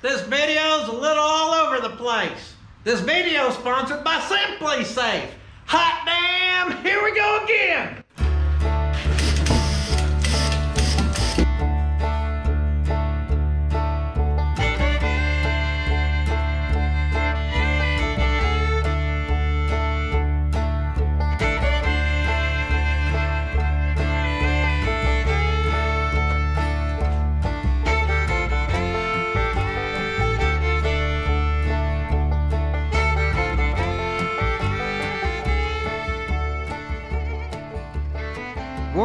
this video's a little all over the place. This video is sponsored by SimpliSafe. Hot damn, here we go again.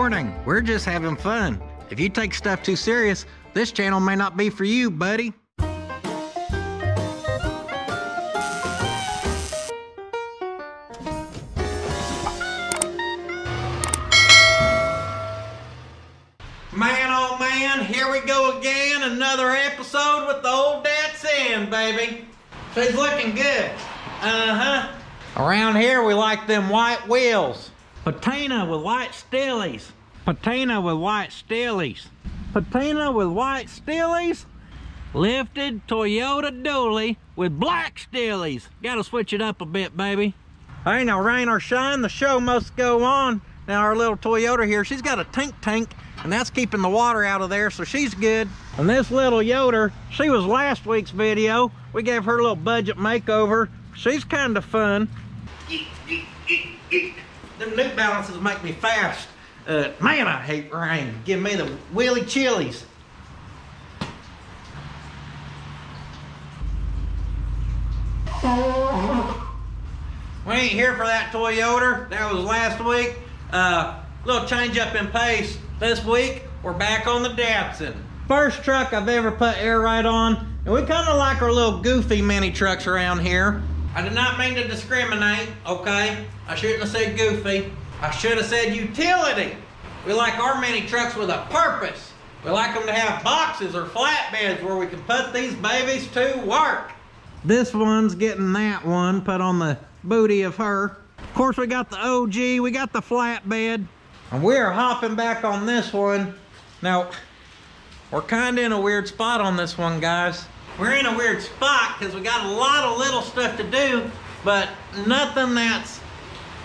Warning, we're just having fun. If you take stuff too serious, this channel may not be for you, buddy. Man, oh man, here we go again. Another episode with the old Datsun, baby. She's looking good. Uh huh. Around here, we like them white wheels. Patina with white steelies. Patina with white steelies. Patina with white steelies. Lifted Toyota Dually with black steelies. Gotta switch it up a bit, baby. Hey, now rain or shine, the show must go on. Now our little Toyota here, she's got a tank tank, and that's keeping the water out of there, so she's good. And this little Yoder, she was last week's video. We gave her a little budget makeover. She's kind of fun. Them New Balances make me fast. Uh, man, I hate rain. Give me the willy chilies. We ain't here for that Toyota. That was last week. Uh, little change up in pace. This week, we're back on the Datsun. First truck I've ever put air ride on. And we kind of like our little goofy mini trucks around here. I did not mean to discriminate, okay? I shouldn't have said goofy. I should have said utility. We like our mini trucks with a purpose. We like them to have boxes or flatbeds where we can put these babies to work. This one's getting that one put on the booty of her. Of course, we got the OG, we got the flatbed, and we are hopping back on this one. Now, we're kind of in a weird spot on this one, guys. We're in a weird spot because we got a lot of little stuff to do, but nothing that's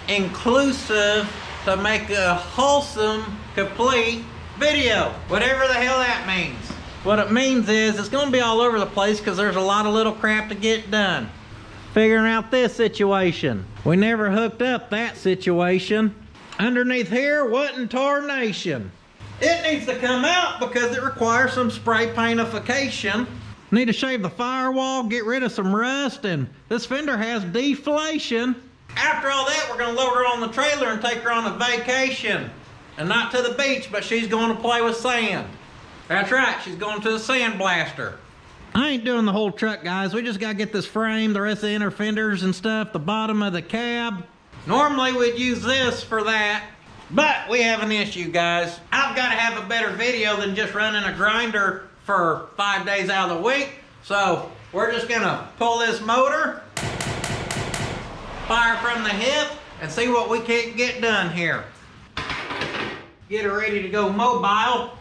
inclusive to make a wholesome, complete video. Whatever the hell that means. What it means is it's gonna be all over the place because there's a lot of little crap to get done. Figuring out this situation. We never hooked up that situation. Underneath here, what in tarnation? It needs to come out because it requires some spray paintification. Need to shave the firewall, get rid of some rust, and this fender has deflation. After all that, we're gonna load her on the trailer and take her on a vacation. And not to the beach, but she's going to play with sand. That's right, she's going to the sand blaster. I ain't doing the whole truck, guys. We just gotta get this frame, the rest of the inner fenders and stuff, the bottom of the cab. Normally we'd use this for that, but we have an issue, guys. I've gotta have a better video than just running a grinder for five days out of the week. So we're just gonna pull this motor, fire from the hip, and see what we can't get done here. Get her ready to go mobile.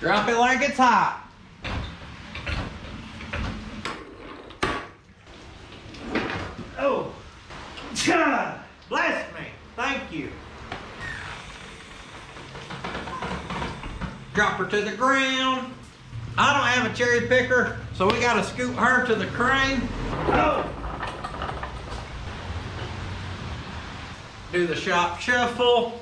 Drop it like it's hot. Oh, God, bless me. Thank you. Drop her to the ground. I don't have a cherry picker, so we gotta scoop her to the crane. Oh. Do the shop shuffle.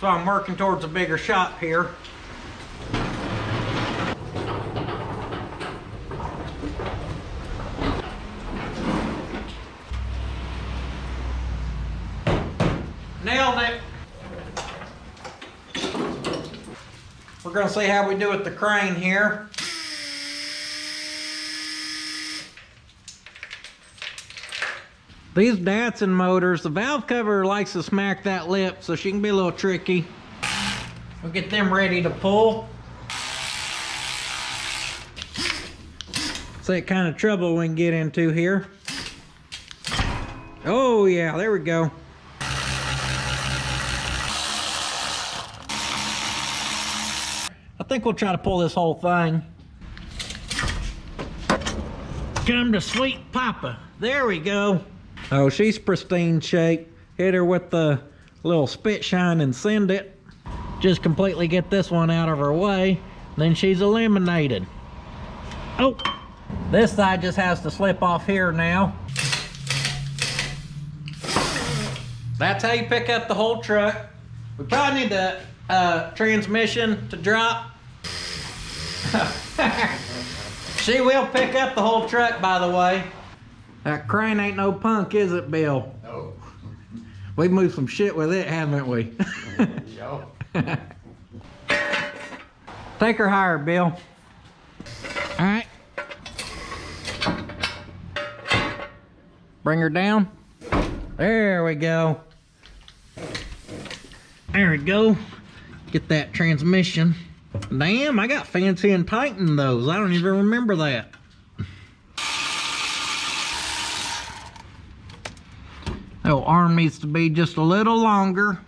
So I'm working towards a bigger shop here. Nailed it. We're gonna see how we do with the crane here. These Datsun motors, the valve cover likes to smack that lip, so she can be a little tricky. We'll get them ready to pull. See what kind of trouble we can get into here. Oh yeah, there we go. Think we'll try to pull this whole thing. Come to sweet papa. There we go. Oh, she's pristine shape. Hit her with the little spit shine and send it. Just completely get this one out of her way. Then she's eliminated. Oh, this side just has to slip off here now. That's how you pick up the whole truck. We probably need the uh, transmission to drop. she will pick up the whole truck, by the way. That crane ain't no punk, is it, Bill? No. We've moved some shit with it, haven't we? Take her higher, Bill. All right. Bring her down. There we go. There we go. Get that transmission. Damn, I got fancy and tightened those. I don't even remember that. Oh, arm needs to be just a little longer.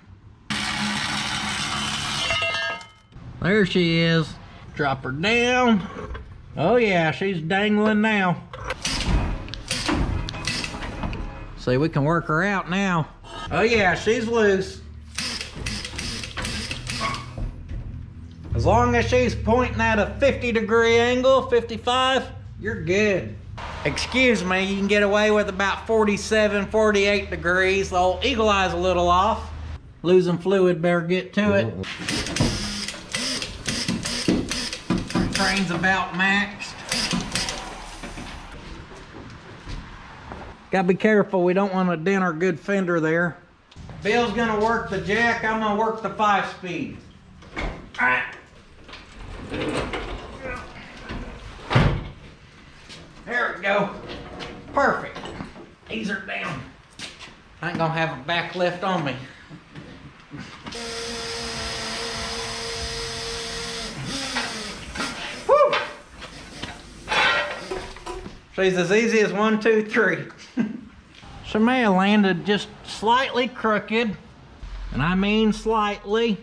There she is. Drop her down. Oh yeah, she's dangling now. See, we can work her out now. Oh yeah, she's loose. As long as she's pointing at a 50 degree angle, 55, you're good. Excuse me, you can get away with about 47, 48 degrees. The old eagle eye's a little off. Losing fluid, better get to it. Train's about maxed. Gotta be careful, we don't want to dent our good fender there. Bill's gonna work the jack, I'm gonna work the five speed. Alright. There we go. Perfect. Ease her down. I ain't gonna have a back left on me. Woo! She's as easy as one, two, three. have landed just slightly crooked, and I mean slightly.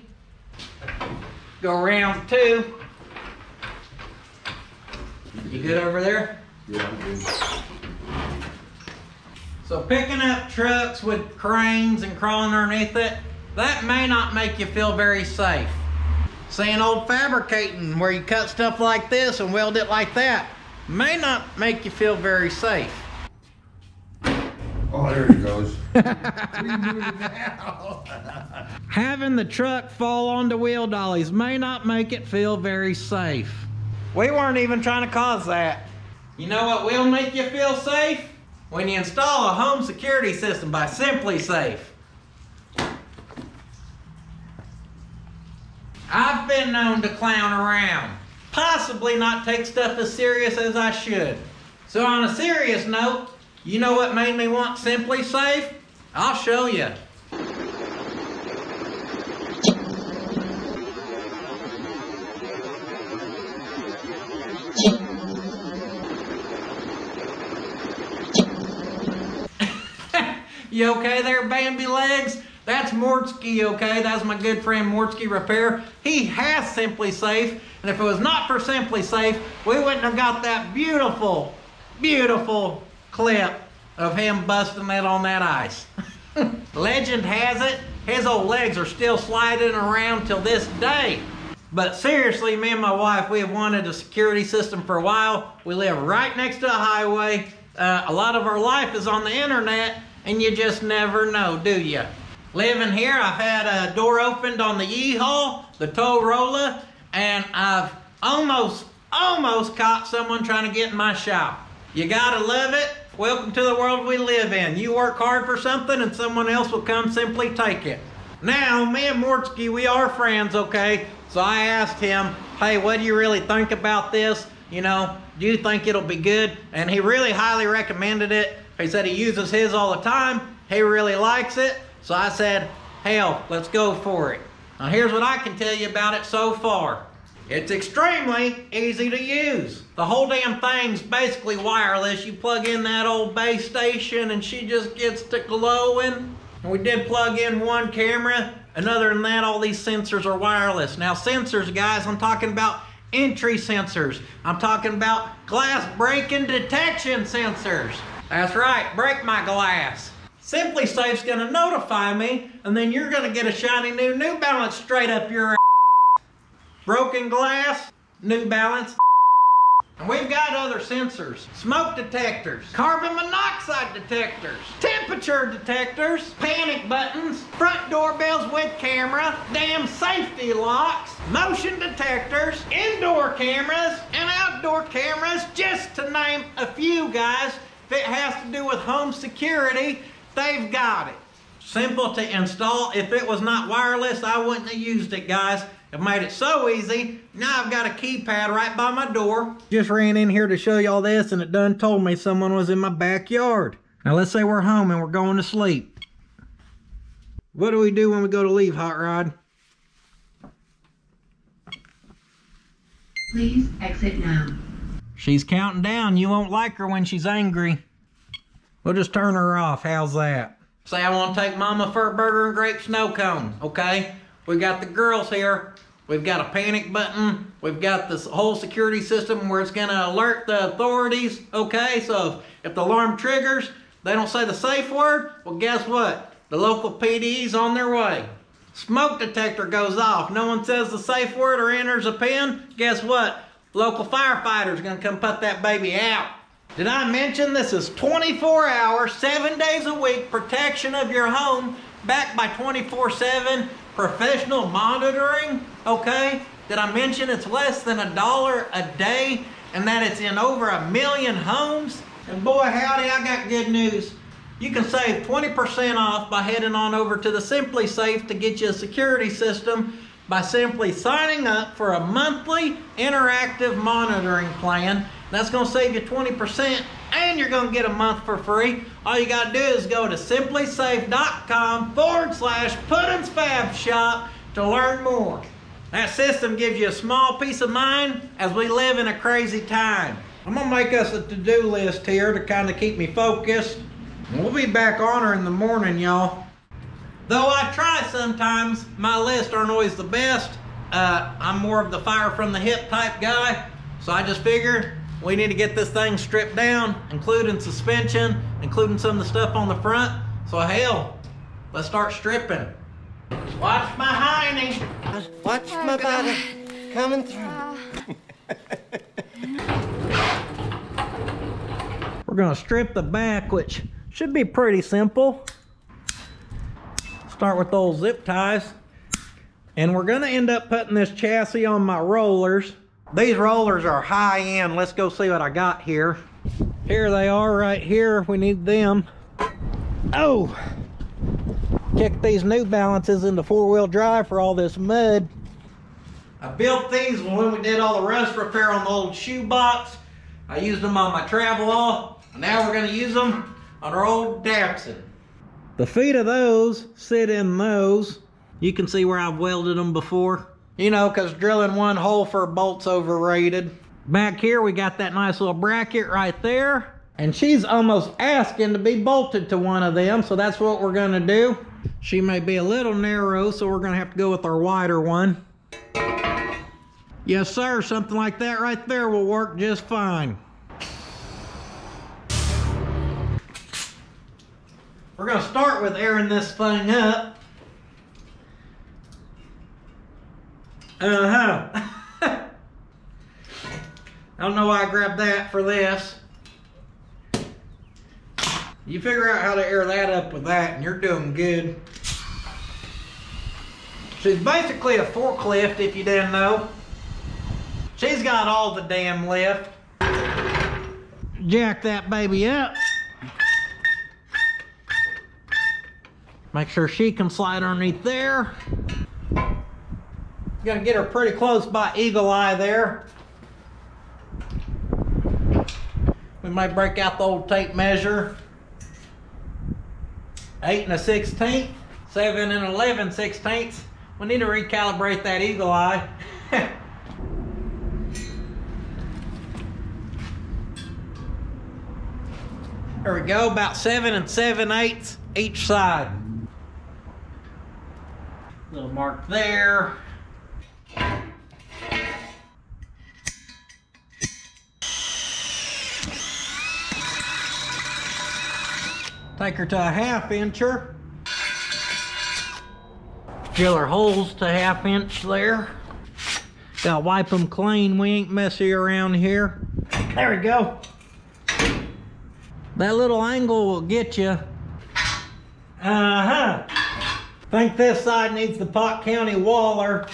Go round two. You good over there? Yeah, I'm good. So picking up trucks with cranes and crawling underneath it, that may not make you feel very safe. Saying old fabricating where you cut stuff like this and weld it like that may not make you feel very safe. Oh, there he goes. what are you doing now? Having the truck fall onto wheel dollies may not make it feel very safe. We weren't even trying to cause that. You know what will make you feel safe? When you install a home security system by SimpliSafe. I've been known to clown around, possibly not take stuff as serious as I should. So on a serious note, you know what made me want SimpliSafe? I'll show you. You okay there, Bambi Legs? That's Mortske, okay? That's my good friend Mortske Repair. He has SimpliSafe, and if it was not for SimpliSafe, we wouldn't have got that beautiful, beautiful clip of him busting it on that ice. Legend has it, his old legs are still sliding around till this day. But seriously, me and my wife, we have wanted a security system for a while. We live right next to a highway. Uh, a lot of our life is on the internet, and you just never know, do you? Living here, I've had a door opened on the U-Haul, the tow roller, and I've almost, almost caught someone trying to get in my shop. You gotta love it. Welcome to the world we live in. You work hard for something and someone else will come simply take it. Now, me and Mortske, we are friends, okay? So I asked him, hey, what do you really think about this? You know, do you think it'll be good? And he really highly recommended it. He said he uses his all the time. He really likes it. So I said, hell, let's go for it. Now here's what I can tell you about it so far. It's extremely easy to use. The whole damn thing's basically wireless. You plug in that old base station and she just gets to glowing. And we did plug in one camera. And other than that, all these sensors are wireless. Now, sensors, guys, I'm talking about entry sensors. I'm talking about glass breaking detection sensors. That's right, break my glass. SimpliSafe's gonna notify me, and then you're gonna get a shiny new New Balance straight up your ass. Broken glass, New Balance. And we've got other sensors, smoke detectors, carbon monoxide detectors, temperature detectors, panic buttons, front doorbells with camera, damn safety locks, motion detectors, indoor cameras, and outdoor cameras, just to name a few guys. If it has to do with home security, they've got it. Simple to install. If it was not wireless, I wouldn't have used it, guys. I've made it so easy. Now I've got a keypad right by my door. Just ran in here to show y'all this and it done told me someone was in my backyard. Now let's say we're home and we're going to sleep. What do we do when we go to leave, Hot Rod? Please exit now. She's counting down. You won't like her when she's angry. We'll just turn her off. How's that? Say I want to take Mama for a burger and grape snow cone, okay? We've got the girls here. We've got a panic button. We've got this whole security system where it's going to alert the authorities. Okay, so if, if the alarm triggers, they don't say the safe word. Well, guess what? The local PD's on their way. Smoke detector goes off. No one says the safe word or enters a pin. Guess what? Local firefighter's to come put that baby out. Did I mention this is 24 hours, seven days a week protection of your home, backed by 24 7 professional monitoring, okay? Did I mention it's less than a dollar a day and that it's in over a million homes? And boy, howdy, I got good news. You can save 20% off by heading on over to the SimpliSafe to get you a security system by simply signing up for a monthly interactive monitoring plan. That's going to save you 20% and you're going to get a month for free. All you got to do is go to simplisafe.com forward slash Puddin's Fab Shop to learn more. That system gives you a small peace of mind as we live in a crazy time. I'm going to make us a to-do list here to kind of keep me focused. We'll be back on her in the morning, y'all. Though I try sometimes, my lists aren't always the best. Uh, I'm more of the fire from the hip type guy. So I just figured we need to get this thing stripped down, including suspension, including some of the stuff on the front. So hell, let's start stripping. Watch my hiney. Watch Oh, my God. body coming through. We're gonna strip the back, which should be pretty simple. Start with those zip ties. And we're gonna end up putting this chassis on my rollers. These rollers are high end. Let's go see what I got here. Here they are right here. We need them. Oh! Kick these new balances into four-wheel drive for all this mud. I built these when we did all the rust repair on the old shoebox. I used them on my travel and now we're gonna use them on our old Datsun. The feet of those sit in those. You can see where I've welded them before. You know, cause drilling one hole for a bolt's overrated. Back here we got that nice little bracket right there. And she's almost asking to be bolted to one of them, so that's what we're gonna do. She may be a little narrow, so we're gonna have to go with our wider one. Yes, sir. Something like that right there will work just fine. We're going to start with airing this thing up. Uh-huh. I don't know why I grabbed that for this. You figure out how to air that up with that and you're doing good. She's basically a forklift if you didn't know. She's got all the damn lift. Jack that baby up. Make sure she can slide underneath there. Gonna get her pretty close by Eagle Eye there. We might break out the old tape measure. Eight and a sixteenth, seven and eleven sixteenths. We need to recalibrate that eagle eye. there we go, about seven and seven eighths each side. Little mark there. Take her to a half incher. Drill her holes to half inch there. Gotta wipe them clean. We ain't messy around here. There we go. That little angle will get you. Uh-huh. Think this side needs the Pott County Waller.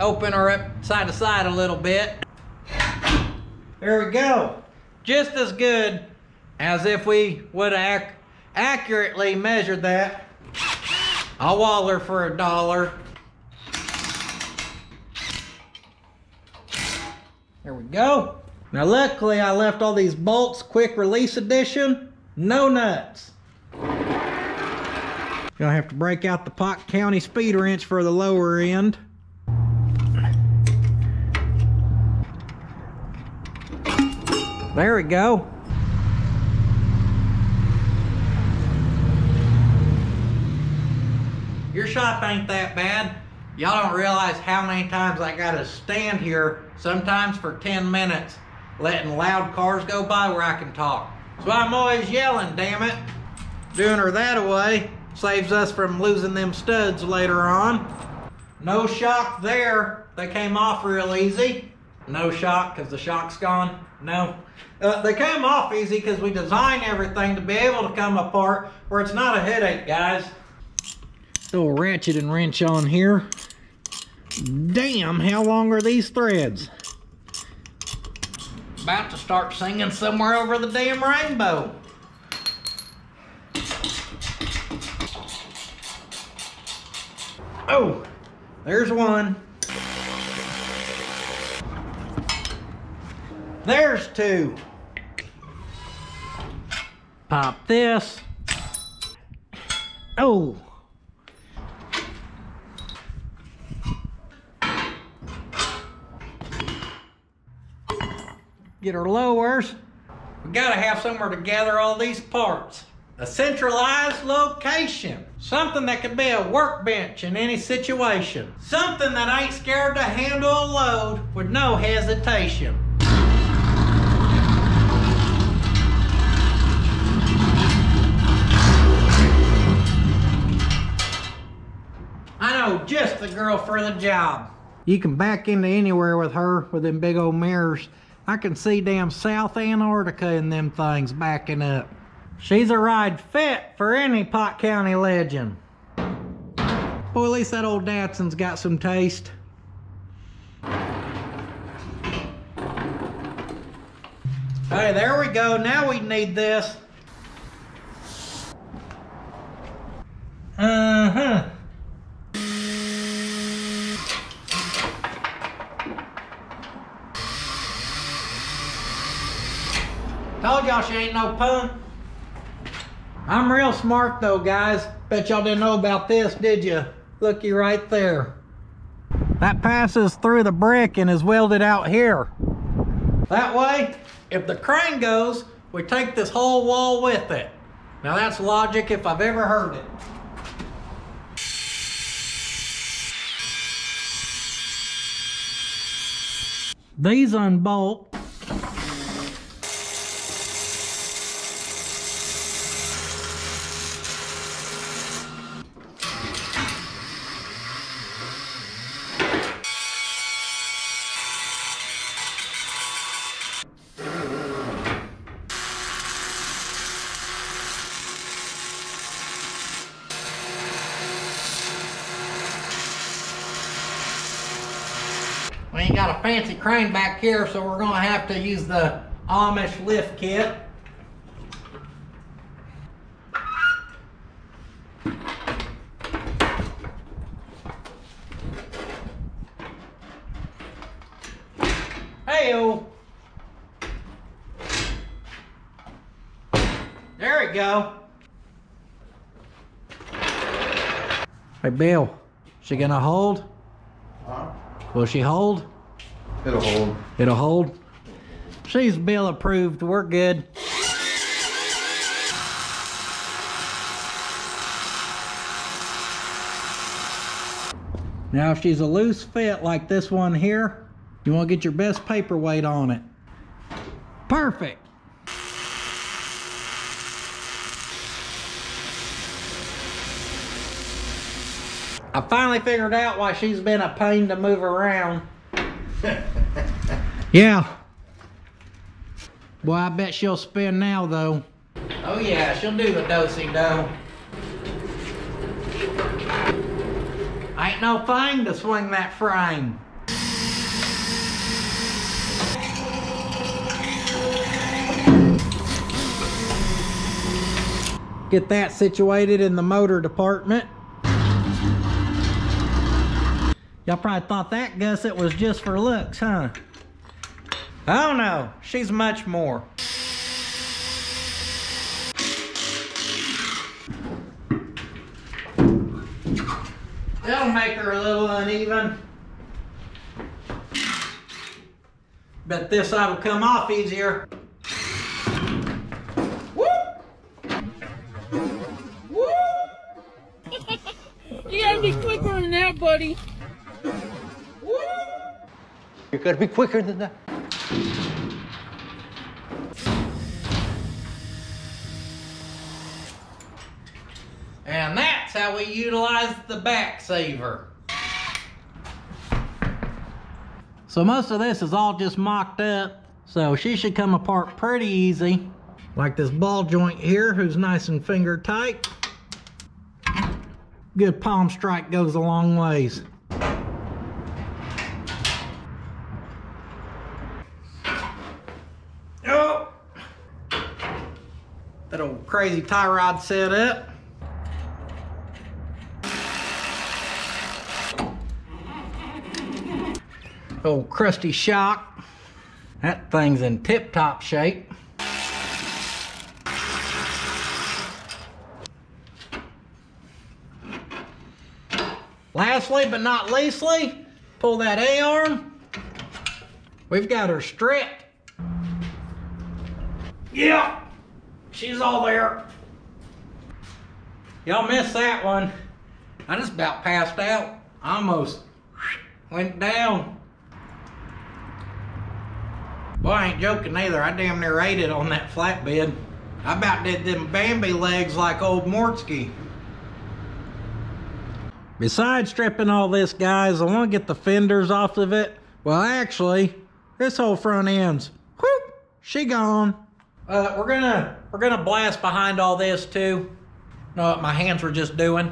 Open her up side to side a little bit. There we go. Just as good as if we would ac accurately measured that. I'll waller for a dollar. There we go. Now luckily I left all these bolts quick release edition. No nuts. Gonna have to break out the Pott County speed wrench for the lower end. There we go. Your shop ain't that bad. Y'all don't realize how many times I gotta stand here, sometimes for 10 minutes, letting loud cars go by where I can talk. So I'm always yelling, damn it. Doing her that away saves us from losing them studs later on. No shock there. They came off real easy. No shock because the shock's gone. No. Uh, they came off easy because we designed everything to be able to come apart where it's not a headache, guys. Little ratchet and wrench on here. Damn, how long are these threads? About to start singing somewhere over the damn rainbow. Oh, there's one. There's two. Pop this. Oh. Get her lowers. We gotta have somewhere to gather all these parts. A centralized location. Something that could be a workbench in any situation. Something that ain't scared to handle a load with no hesitation. I know just the girl for the job. You can back into anywhere with her with them big old mirrors. I can see damn South Antarctica in them things backing up. She's a ride fit for any Pott County legend. Boy, at least that old Datsun's got some taste. Hey, there we go. Now we need this. Uh-huh. Told y'all she ain't no punk. I'm real smart though, guys. Bet y'all didn't know about this, did you? Looky right there. That passes through the brick and is welded out here. That way, if the crane goes, we take this whole wall with it. Now that's logic if I've ever heard it. These unbolt We ain't got a fancy crane back here, so we're gonna have to use the Amish lift kit. Heyo. There we go. Hey Bill, she gonna hold? Huh? Will she hold? It'll hold. It'll hold. She's bill approved. We're good. Now, if she's a loose fit like this one here, you want to get your best paperweight on it. Perfect. I finally figured out why she's been a pain to move around. yeah. Well, I bet she'll spin now, though. Oh, yeah, she'll do the do-si-do. Ain't no thing to swing that frame. Get that situated in the motor department. Y'all probably thought that gusset was just for looks, huh? Oh no, she's much more. That'll make her a little uneven. Bet this side will come off easier. Woo! Woo! You gotta be quicker than that, buddy. You gotta be quicker than that. And that's how we utilize the back saver. So most of this is all just mocked up, so she should come apart pretty easy. Like this ball joint here, who's nice and finger tight. Good palm strike goes a long ways. Oh! That old crazy tie rod set up. Old crusty shock. That thing's in tip-top shape. Lastly, but not leastly, pull that A-arm. We've got her stripped. Yeah, she's all there. Y'all missed that one. I just about passed out. Almost went down. Boy, I ain't joking either. I damn near ate it on that flatbed. I about did them Bambi legs like old Mortske. Besides stripping all this, guys, I want to get the fenders off of it. Well, actually, this whole front end's, whoop, she gone. Uh, we're gonna we're gonna blast behind all this too. You Know what my hands were just doing?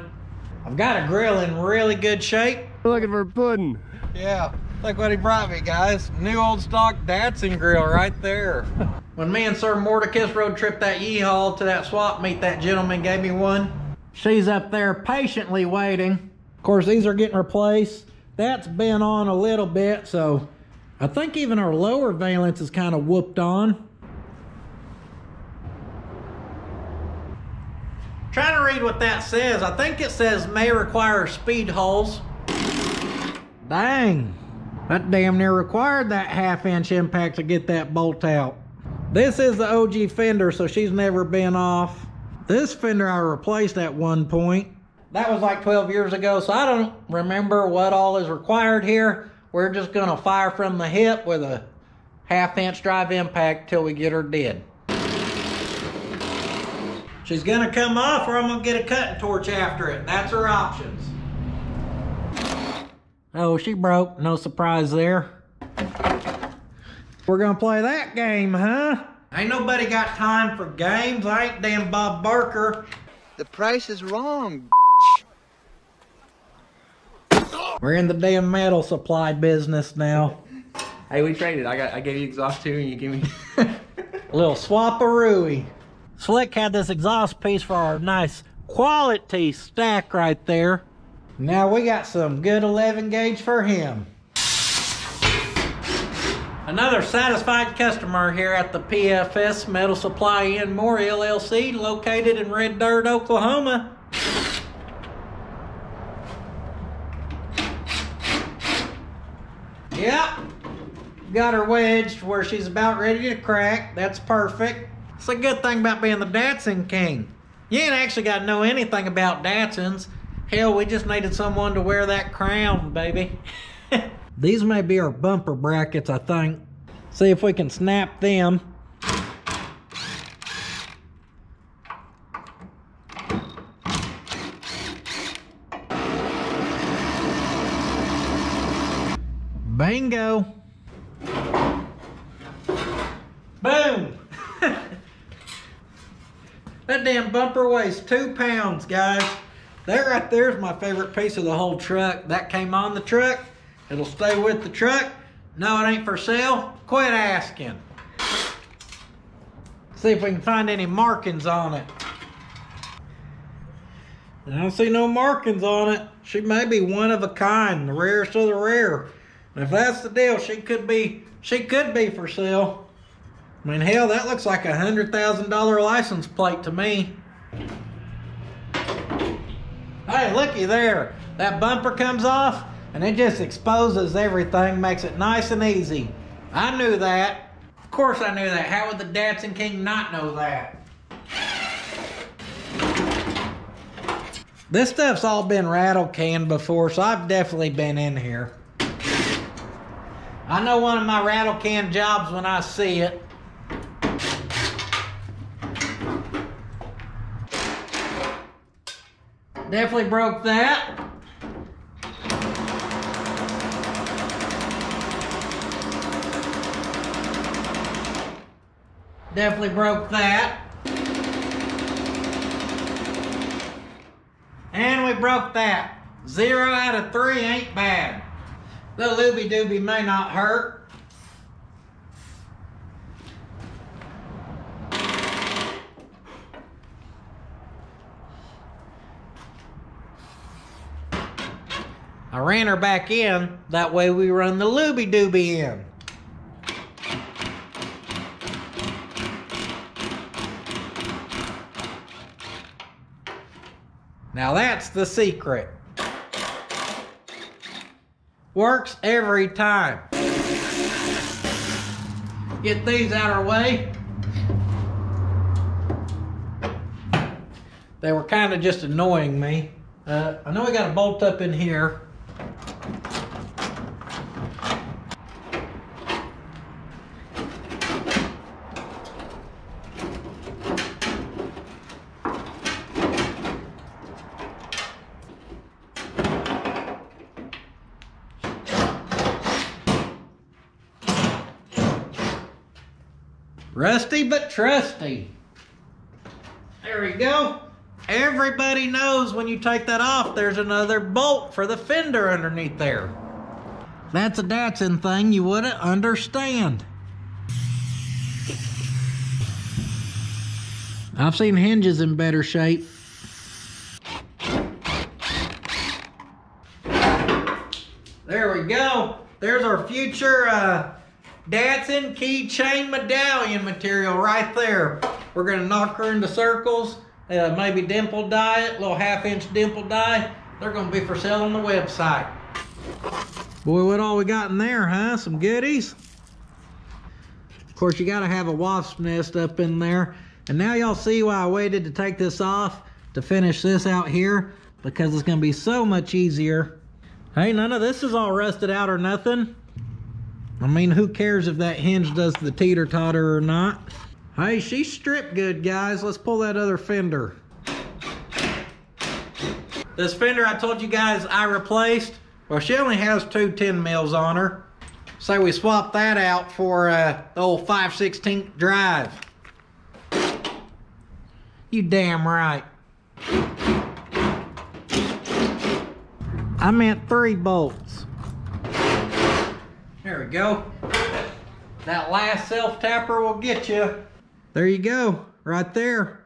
I've got a grill in really good shape. Looking for pudding. Yeah, look what he brought me, guys. New old stock Datsun grill right there. when me and Sir Mordecus road trip that Yeehaw to that swap meet, that gentleman gave me one. She's up there patiently waiting. Of course, these are getting replaced. That's been on a little bit, so I think even our lower valence is kind of whooped on. Trying to read what that says. I think it says may require speed holes. Dang. That damn near required that half inch impact to get that bolt out. This is the OG fender, so she's never been off. This fender I replaced at one point. That was like 12 years ago, so I don't remember what all is required here. We're just gonna fire from the hip with a half inch drive impact till we get her dead. She's gonna come off or I'm gonna get a cutting torch after it. That's her options. Oh, she broke. No surprise there. We're gonna play that game, huh? Ain't nobody got time for games. I ain't damn Bob Barker. The price is wrong. We're in the damn metal supply business now. Hey, we traded. I got. I gave you exhaust too, and you give me. A little swapperooey. Slick had this exhaust piece for our nice quality stack right there. Now we got some good 11 gauge for him. Another satisfied customer here at the PFS Metal Supply and More LLC located in Red Dirt, Oklahoma. Yep. got her wedged where she's about ready to crack. That's perfect. It's a good thing about being the Datsun King. You ain't actually got to know anything about Datsuns. Hell, we just needed someone to wear that crown, baby. These may be our bumper brackets, I think. See if we can snap them. Bingo. Boom. That damn bumper weighs two pounds, guys. That right there is my favorite piece of the whole truck. That came on the truck. It'll stay with the truck. No, it ain't for sale. Quit asking. See if we can find any markings on it. I don't see no markings on it. She may be one of a kind, the rarest of the rare. And if that's the deal, she could be she could be for sale. I mean, hell, that looks like a hundred thousand dollar license plate to me. Hey, looky there. That bumper comes off and it just exposes everything, makes it nice and easy. I knew that. Of course I knew that. How would the Datsun King not know that? This stuff's all been rattle canned before, so I've definitely been in here. I know one of my rattle can jobs when I see it. Definitely broke that. Definitely broke that. And we broke that. Zero out of three ain't bad. The looby dooby may not hurt. I ran her back in, that way we run the looby dooby in. Now that's the secret. Works every time. Get these out of our way. They were kind of just annoying me. Uh, I know we got a bolt up in here. Rusty but trusty. There we go. Everybody knows when you take that off, there's another bolt for the fender underneath there. That's a Datsun thing you wouldn't understand. I've seen hinges in better shape. There we go. There's our future uh, Datsun keychain medallion material right there. We're gonna knock her into circles, uh, maybe dimple die it, little half inch dimple die. They're gonna be for sale on the website. Boy, what all we got in there, huh? Some goodies? Of course, you gotta have a wasp nest up in there. And now y'all see why I waited to take this off to finish this out here because it's gonna be so much easier. Hey, none of this is all rusted out or nothing. I mean, who cares if that hinge does the teeter-totter or not? Hey, she's stripped good, guys. Let's pull that other fender. This fender I told you guys I replaced, well, she only has two 10 mils on her. So we swapped that out for uh, the old 5 16 drive. You damn right. I meant three bolts. There we go. That last self-tapper will get you. There you go, right there.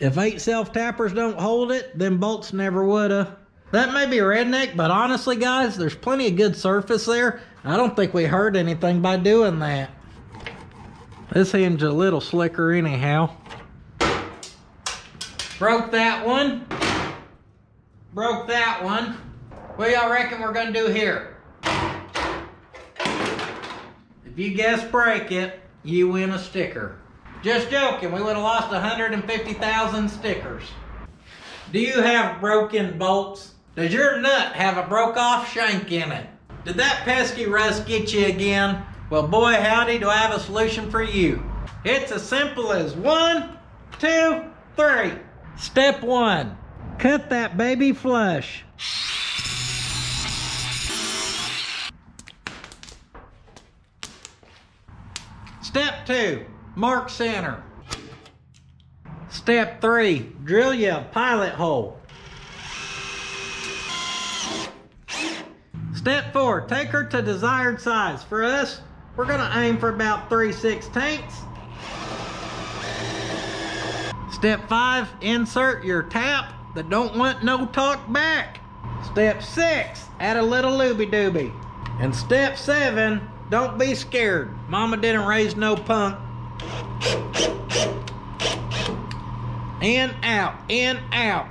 If eight self-tappers don't hold it, then bolts never woulda. That may be redneck, but honestly, guys, there's plenty of good surface there. I don't think we hurt anything by doing that. This hinge a little slicker anyhow. Broke that one. Broke that one. What y'all reckon we're gonna do here? If you guess break it, you win a sticker. Just joking, we would have lost 150,000 stickers. Do you have broken bolts? Does your nut have a broke off shank in it? Did that pesky rust get you again? Well, boy, howdy, do I have a solution for you. It's as simple as one, two, three. Step one, cut that baby flush. Step two, mark center. Step three, drill you a pilot hole. Step four, take her to desired size. For us, we're gonna aim for about 3 sixteenths. Step five, insert your tap that don't want no talk back. Step six, add a little looby dooby. And step seven, don't be scared. Mama didn't raise no punk. In, out, in, out.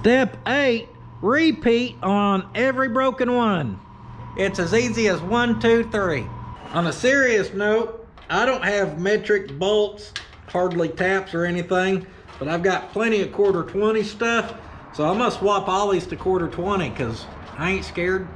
Step eight, repeat on every broken one. It's as easy as one, two, three. On a serious note, I don't have metric bolts, hardly taps or anything, but I've got plenty of quarter 20 stuff. So I'm gonna swap all these to quarter 20 because I ain't scared.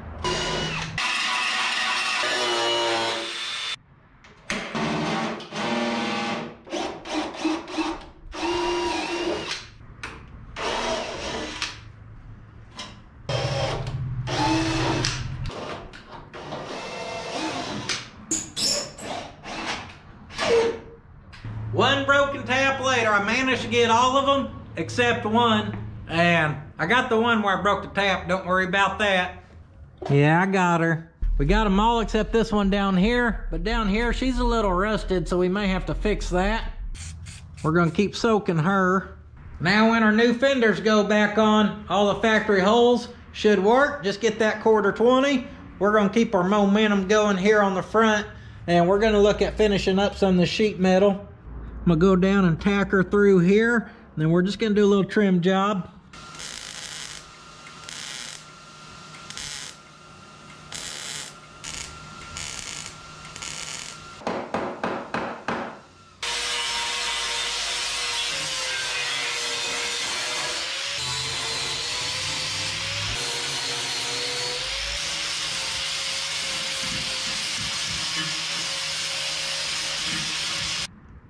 Except one. And I got the one where I broke the tap. Don't worry about that. Yeah, I got her. We got them all except this one down here. But down here, she's a little rusted, so we may have to fix that. We're gonna keep soaking her. Now when our new fenders go back on, all the factory holes should work. Just get that quarter 20. We're gonna keep our momentum going here on the front. And we're gonna look at finishing up some of the sheet metal. I'm gonna go down and tack her through here. Then we're just gonna do a little trim job.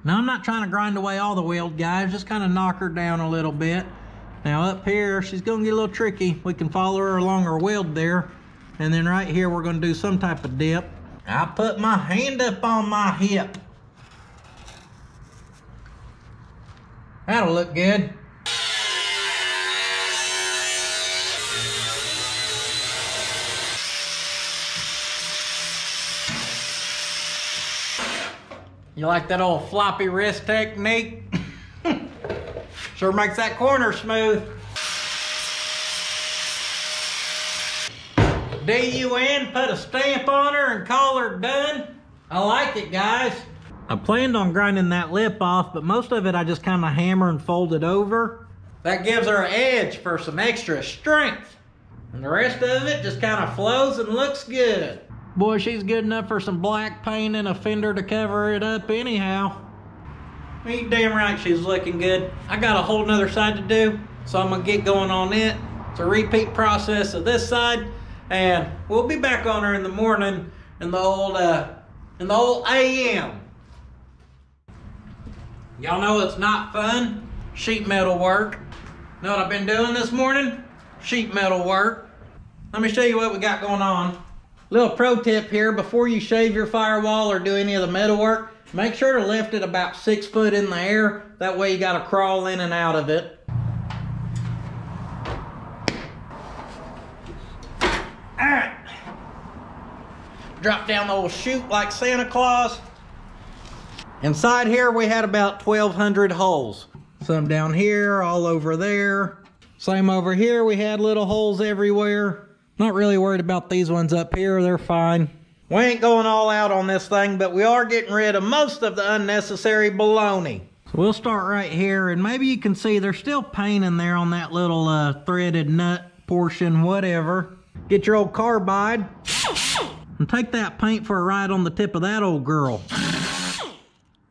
Now I'm not trying to grind away all the weld guys, just kind of knock her down a little bit. Now up here, she's gonna get a little tricky. We can follow her along her weld there. And then right here, we're gonna do some type of dip. I put my hand up on my hip. That'll look good. You like that old floppy wrist technique? sure makes that corner smooth. D-U-N, put a stamp on her and call her done. I like it, guys. I planned on grinding that lip off, but most of it I just kind of hammer and fold it over. That gives her an edge for some extra strength. And the rest of it just kind of flows and looks good. Boy, she's good enough for some black paint and a fender to cover it up anyhow. Ain't damn right she's looking good. I got a whole nother side to do, so I'm gonna get going on it. It's a repeat process of this side, and we'll be back on her in the morning in the old uh in the old AM. Y'all know it's not fun. Sheet metal work. Know what I've been doing this morning? Sheet metal work. Let me show you what we got going on. Little pro tip here, before you shave your firewall or do any of the metal work, make sure to lift it about six foot in the air. That way you gotta crawl in and out of it. Alright. Drop down the old chute like Santa Claus. Inside here we had about 1,200 holes. Some down here, all over there. Same over here, we had little holes everywhere. Not really worried about these ones up here, they're fine. We ain't going all out on this thing, but we are getting rid of most of the unnecessary baloney. So we'll start right here, and maybe you can see there's still paint in there on that little uh, threaded nut portion, whatever. Get your old carbide and take that paint for a ride on the tip of that old girl.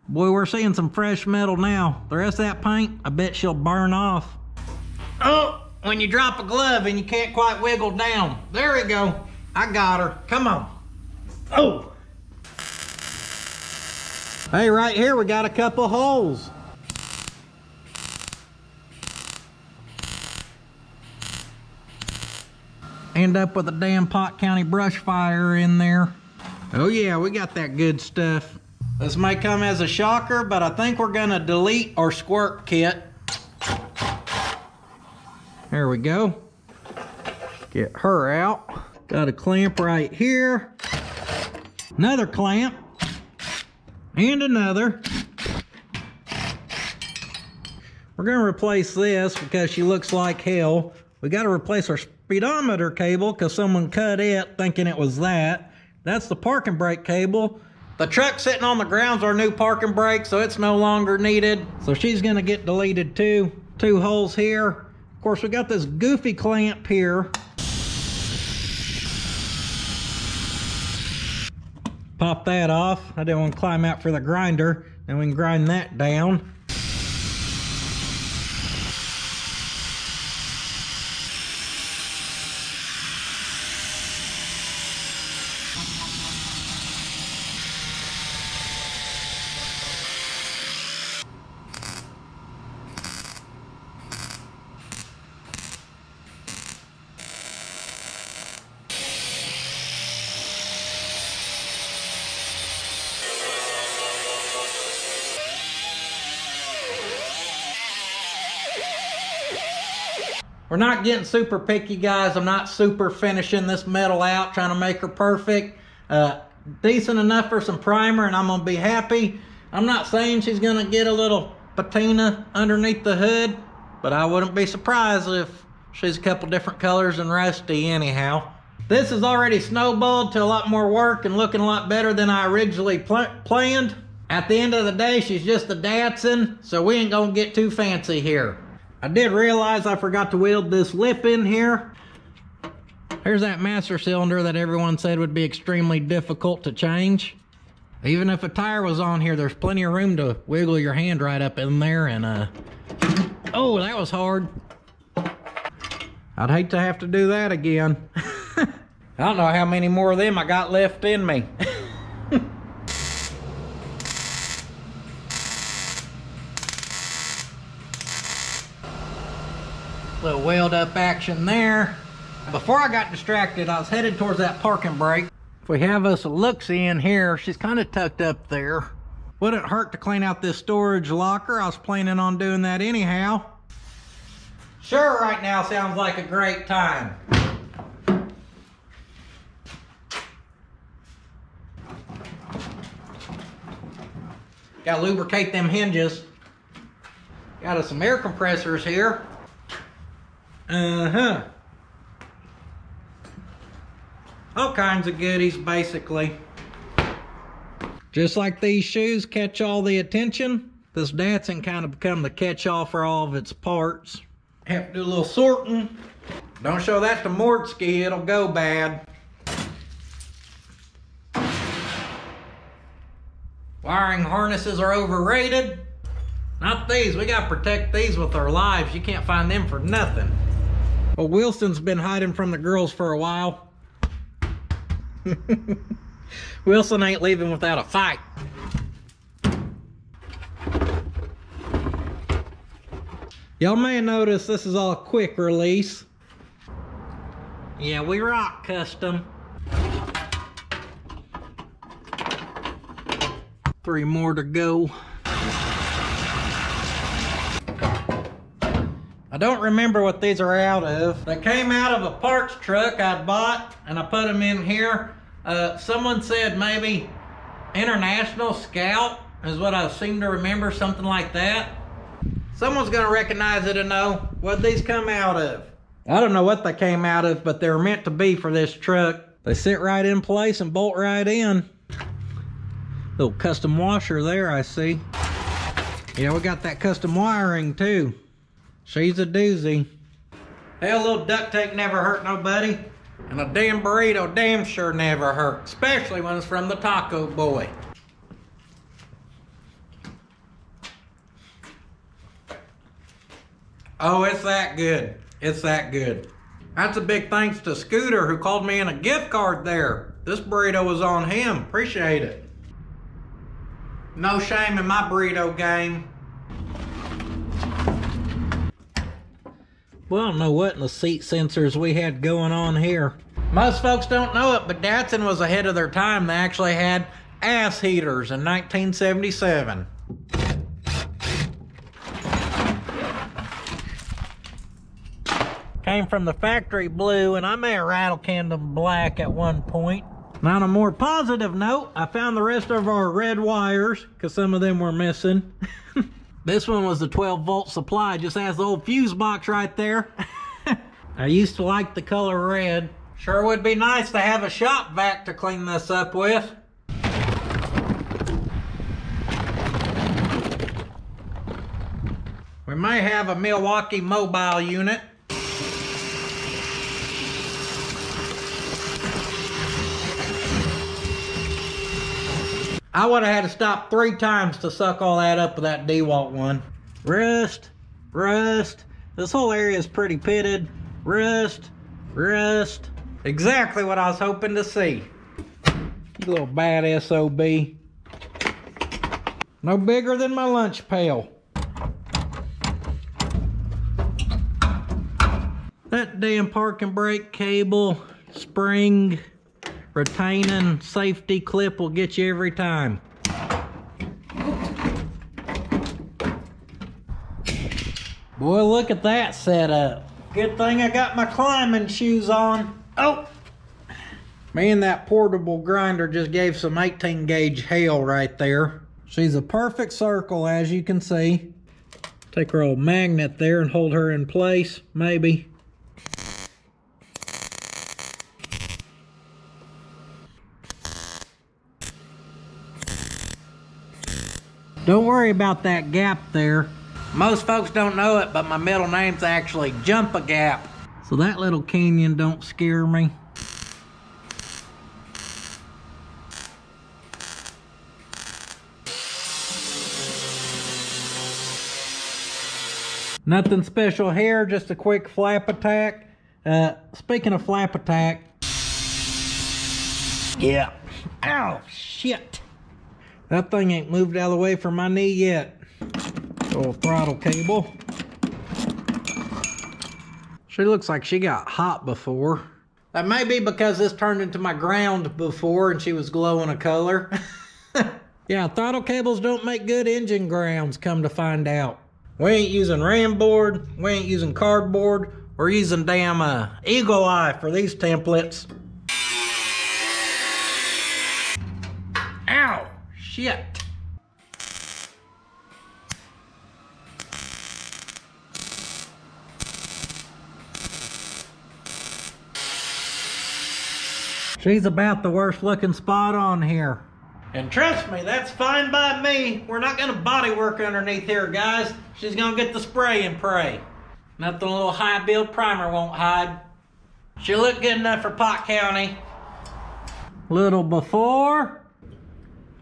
Boy, we're seeing some fresh metal now. The rest of that paint, I bet she'll burn off. Oh, when you drop a glove and you can't quite wiggle down. There we go. I got her. Come on. Oh. Hey, right here we got a couple holes. End up with a damn Pott County brush fire in there. Oh yeah, we got that good stuff. This may come as a shocker, but I think we're gonna delete our squirt kit. There we go. Get her out. Got a clamp right here. Another clamp. And another. We're gonna replace this because she looks like hell. We gotta replace our speedometer cable because someone cut it thinking it was that. That's the parking brake cable. The truck sitting on the ground's our new parking brake, so it's no longer needed. So she's gonna get deleted too. Two holes here. Of course, we got this goofy clamp here. Pop that off. I didn't want to climb out for the grinder. And we can grind that down. We're not getting super picky, guys. I'm not super finishing this metal out, trying to make her perfect. Uh, decent enough for some primer, and I'm going to be happy. I'm not saying she's going to get a little patina underneath the hood, but I wouldn't be surprised if she's a couple different colors and rusty anyhow. This has already snowballed to a lot more work and looking a lot better than I originally pl planned. At the end of the day, she's just a Datsun, so we ain't gonna get too fancy here. I did realize I forgot to weld this lip in here. Here's that master cylinder that everyone said would be extremely difficult to change. Even if a tire was on here, there's plenty of room to wiggle your hand right up in there and uh, oh, that was hard. I'd hate to have to do that again. I don't know how many more of them I got left in me. Little weld up action there. Before I got distracted, I was headed towards that parking brake. If we have us a look-see in here, she's kind of tucked up there. Wouldn't hurt to clean out this storage locker. I was planning on doing that anyhow. Sure, right now sounds like a great time. Gotta lubricate them hinges. Got us some air compressors here. Uh-huh. All kinds of goodies, basically. Just like these shoes catch all the attention, this Datsun kind of become the catch-all for all of its parts. Have to do a little sorting. Don't show that to Mortske, it'll go bad. Wiring harnesses are overrated. Not these, we gotta protect these with our lives. You can't find them for nothing. Well, Wilson's been hiding from the girls for a while. Wilson ain't leaving without a fight. Y'all may have noticed this is all quick release. Yeah, we rock custom. Three more to go. I don't remember what these are out of. They came out of a parts truck I bought and I put them in here. Uh, someone said maybe International Scout is what I seem to remember, something like that. Someone's gonna recognize it and know what these come out of. I don't know what they came out of, but they're meant to be for this truck. They sit right in place and bolt right in. Little custom washer there, I see. Yeah, we got that custom wiring too. She's a doozy. Hell, a little duct tape never hurt nobody. And a damn burrito damn sure never hurt, especially when it's from the taco boy. Oh, it's that good. It's that good. That's a big thanks to Scooter who called me in a gift card there. This burrito was on him. Appreciate it. No shame in my burrito game. Well, I don't know what in the seat sensors we had going on here. Most folks don't know it, but Datsun was ahead of their time. They actually had ass heaters in 1977. Came from the factory blue, and I may have rattle canned them black at one point. Now, on a more positive note, I found the rest of our red wires, because some of them were missing. this one was the 12 volt supply, just has the old fuse box right there. I used to like the color red. Sure would be nice to have a shop vac to clean this up with. We may have a Milwaukee mobile unit. I would have had to stop three times to suck all that up with that DeWalt one. Rust, rust. This whole area is pretty pitted. Rust, rust. Exactly what I was hoping to see. You little bad SOB. No bigger than my lunch pail. That damn parking brake cable, spring, retaining safety clip will get you every time. Boy, look at that setup. Good thing I got my climbing shoes on. Oh! Man, that portable grinder just gave some 18 gauge hail right there. She's a perfect circle, as you can see. Take her old magnet there and hold her in place, maybe. Don't worry about that gap there. Most folks don't know it, but my middle name's actually Jump a Gap. So that little canyon don't scare me. Nothing special here, just a quick flap attack. Uh, speaking of flap attack. Yeah. Ow, shit. That thing ain't moved out of the way from my knee yet. Little throttle cable. She looks like she got hot before. That may be because this turned into my ground before and she was glowing a color. yeah, throttle cables don't make good engine grounds, come to find out. We ain't using ram board, we ain't using cardboard, we're using damn uh, eagle eye for these templates. Shit! She's about the worst looking spot on here. And trust me, that's fine by me. We're not gonna body work underneath here, guys. She's gonna get the spray and pray. Nothing a little high build primer won't hide. She'll look good enough for Pott County. Little before,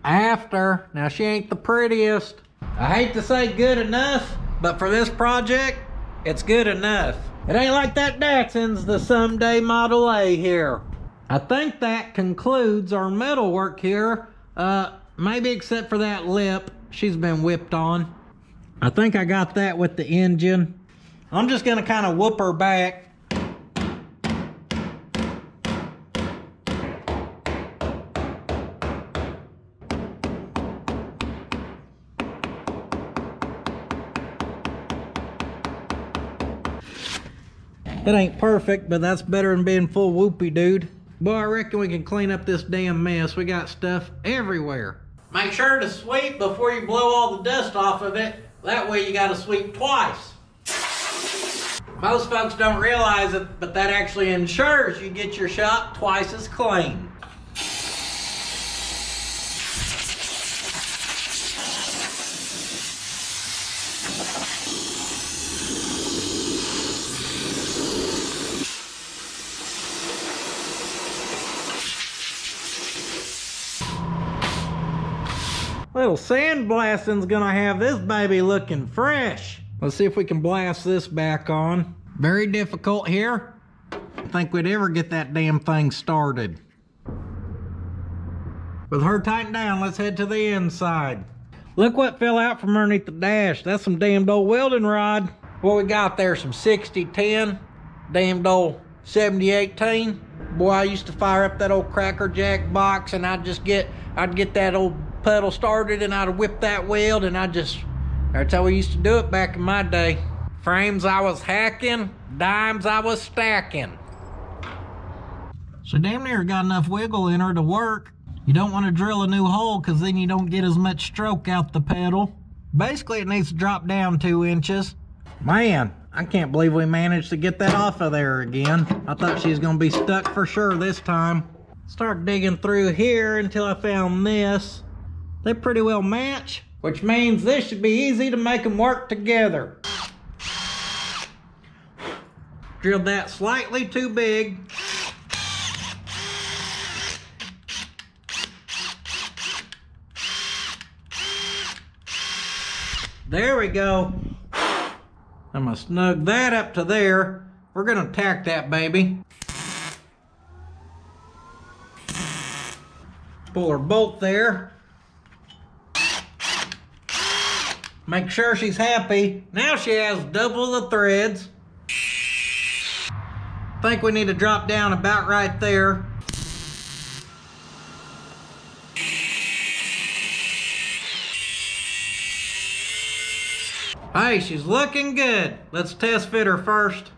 after. Now she ain't the prettiest. I hate to say good enough, but for this project, it's good enough. It ain't like that Datsun's the someday Model A here. I think that concludes our metal work here. Uh, maybe except for that lip. She's been whipped on. I think I got that with the engine. I'm just gonna kind of whoop her back. It ain't perfect, but that's better than being full whoopie, dude. Boy, I reckon we can clean up this damn mess. We got stuff everywhere. Make sure to sweep before you blow all the dust off of it. That way you gotta sweep twice. Most folks don't realize it, but that actually ensures you get your shop twice as clean. Little sandblasting's gonna have this baby looking fresh. Let's see if we can blast this back on. Very difficult here. I think we'd ever get that damn thing started. With her tightened down, let's head to the inside. Look what fell out from underneath the dash. That's some damned old welding rod. What we got there, some 60-10, damned old 70-18. Boy, I used to fire up that old Cracker Jack box and I'd just get, I'd get that old pedal started and I'd whip that weld and I just, that's how we used to do it back in my day. Frames I was hacking, dimes I was stacking. So damn near got enough wiggle in her to work. You don't want to drill a new hole because then you don't get as much stroke out the pedal. Basically, it needs to drop down two inches. Man, I can't believe we managed to get that off of there again. I thought she was going to be stuck for sure this time. Start digging through here until I found this. They pretty well match, which means this should be easy to make them work together. Drilled that slightly too big. There we go. I'm gonna snug that up to there. We're gonna tack that baby. Pull our bolt there. Make sure she's happy. Now she has double the threads. Think we need to drop down about right there. Hey, she's looking good. Let's test fit her first.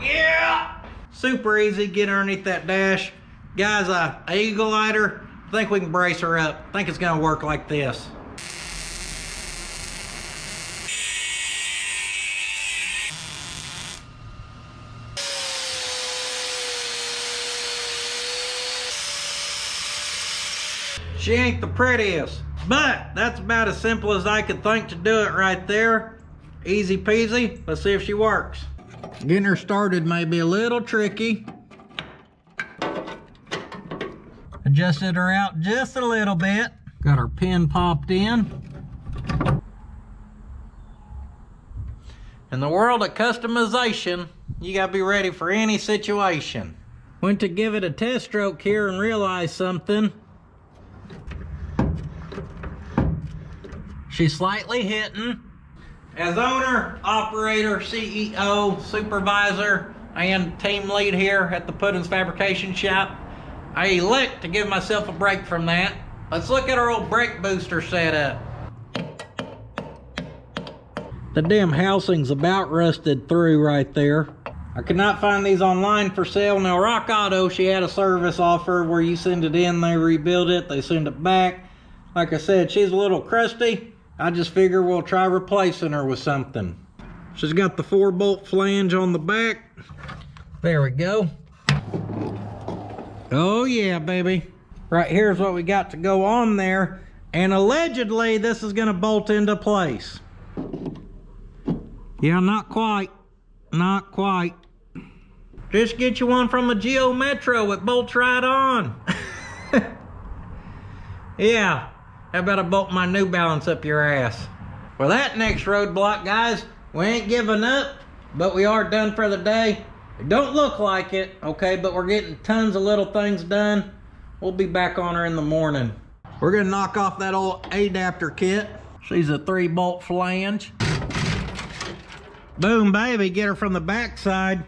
Yeah! Super easy, get underneath that dash. Guys, a Eagle Lighter, I think we can brace her up. I think it's gonna work like this. She ain't the prettiest, but that's about as simple as I could think to do it right there. Easy peasy. Let's see if she works. Getting her started may be a little tricky. Adjusted her out just a little bit. Got her pin popped in. In the world of customization, you gotta be ready for any situation. Went to give it a test stroke here and realized something. She's slightly hitting. As owner, operator, CEO, supervisor, and team lead here at the Puddins Fabrication Shop, I elect to give myself a break from that. Let's look at our old brake booster setup. The damn housing's about rusted through right there. I could not find these online for sale. Now, RockAuto, she had a service offer where you send it in, they rebuild it, they send it back. Like I said, she's a little crusty. I just figure we'll try replacing her with something. She's got the four bolt flange on the back. There we go. Oh yeah, baby. Right here's what we got to go on there. And allegedly this is gonna bolt into place. Yeah, not quite. Not quite. Just get you one from a Geo Metro. It bolts right on. yeah. How about I bolt my New Balance up your ass? Well, that next roadblock, guys, we ain't giving up, but we are done for the day. It don't look like it, okay, but we're getting tons of little things done. We'll be back on her in the morning. We're gonna knock off that old adapter kit. She's a three bolt flange. Boom, baby, get her from the backside.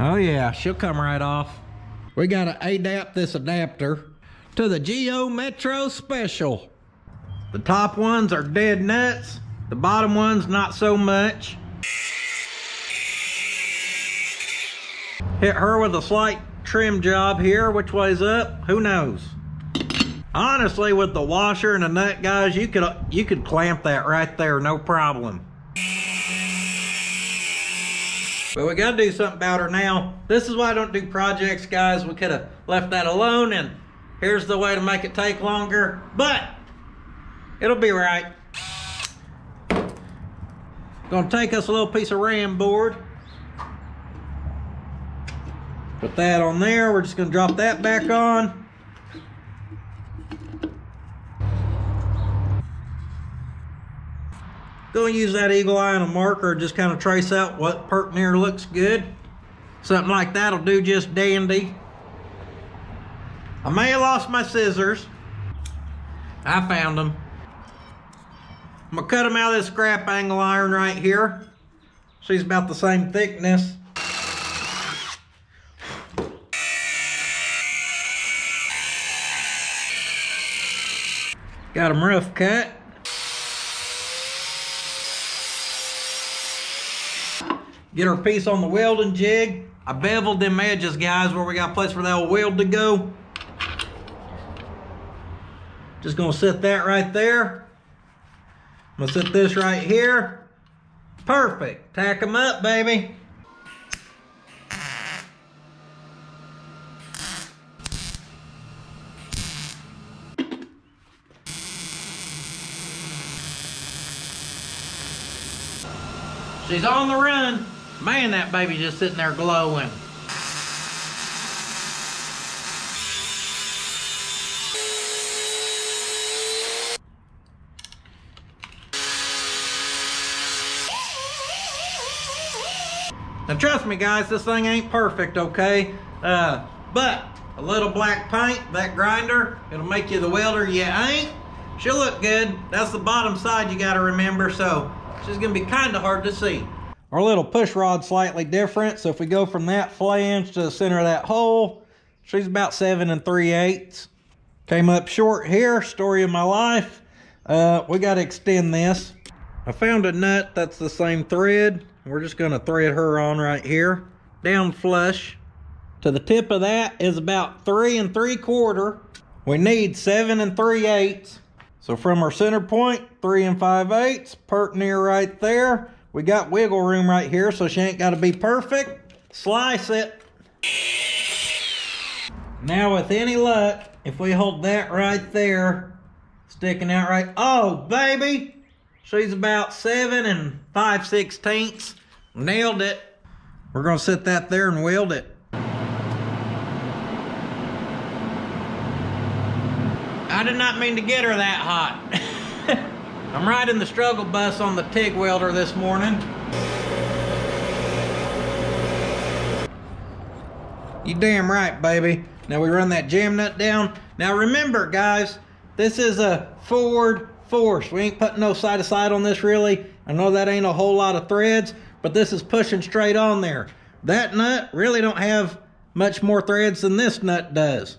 Oh yeah, she'll come right off. We gotta adapt this adapter to the Geo Metro Special. The top ones are dead nuts. The bottom ones, not so much. Hit her with a slight trim job here. Which way's up? Who knows? Honestly, with the washer and the nut, guys, you could you could clamp that right there, no problem. But we gotta do something about her now. This is why I don't do projects, guys. We could have left that alone, and here's the way to make it take longer. But It'll be right. Gonna take us a little piece of ram board. Put that on there. We're just gonna drop that back on. Gonna use that eagle eye and a marker, just kind of trace out what perk near looks good. Something like that'll do just dandy. I may have lost my scissors. I found them. I'm gonna cut them out of this scrap angle iron right here. She's about the same thickness. Got them rough cut. Get our piece on the welding jig. I beveled them edges, guys, where we got a place for that old weld to go. Just gonna set that right there. I'm gonna set this right here. Perfect. Tack them up, baby. She's on the run. Man, that baby's just sitting there glowing. Now trust me guys, this thing ain't perfect, okay? Uh, but a little black paint, that grinder, it'll make you the welder you ain't. She'll look good. That's the bottom side you gotta remember, so she's gonna be kinda hard to see. Our little push rod's slightly different, so if we go from that flange to the center of that hole, she's about seven and three eighths. Came up short here, story of my life. Uh, we gotta extend this. I found a nut that's the same thread. We're just gonna thread her on right here, down flush. To the tip of that is about three and three quarter. We need seven and three eighths. So from our center point, three and five eighths, pert near right there. We got wiggle room right here, so she ain't gotta be perfect. Slice it. Now with any luck, if we hold that right there, sticking out right, oh baby, she's about seven and five sixteenths. Nailed it. We're gonna set that there and weld it. I did not mean to get her that hot. I'm riding the struggle bus on the TIG welder this morning. You damn right, baby. Now we run that jam nut down. Now remember, guys, this is a forward force. We ain't putting no side to side on this really. I know that ain't a whole lot of threads, but this is pushing straight on there. That nut really don't have much more threads than this nut does.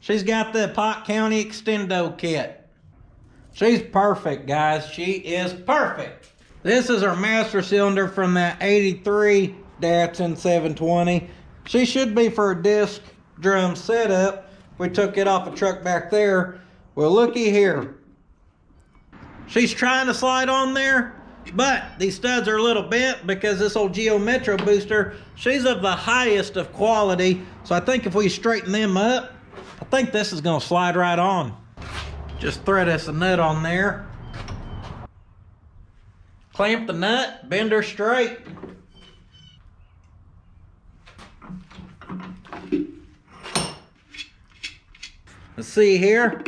She's got the Pott County Extendo kit. She's perfect, guys. She is perfect. This is our master cylinder from that 83 Datsun 720. She should be for a disc drum setup. We took it off a truck back there. Well, looky here. She's trying to slide on there, but these studs are a little bent because this old Geo Metro booster, she's of the highest of quality. So I think if we straighten them up, I think this is gonna slide right on. Just thread us a nut on there. Clamp the nut, bend her straight. Let's see here.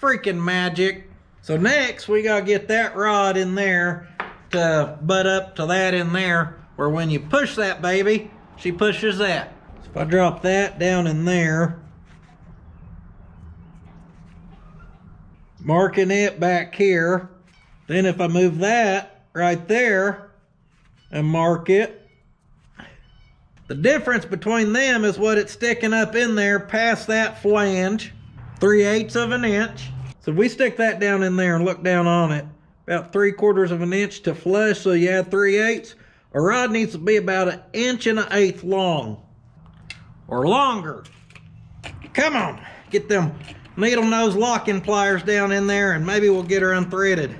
Freaking magic. So next we gotta get that rod in there to butt up to that in there where when you push that baby, she pushes that. So if I drop that down in there, marking it back here, then if I move that right there and mark it, the difference between them is what it's sticking up in there past that flange, 3 eighths of an inch. So we stick that down in there and look down on it, about 3 quarters of an inch to flush, so you add 3 eighths. A rod needs to be about an inch and an eighth long, or longer. Come on, get them needle nose locking pliers down in there and maybe we'll get her unthreaded.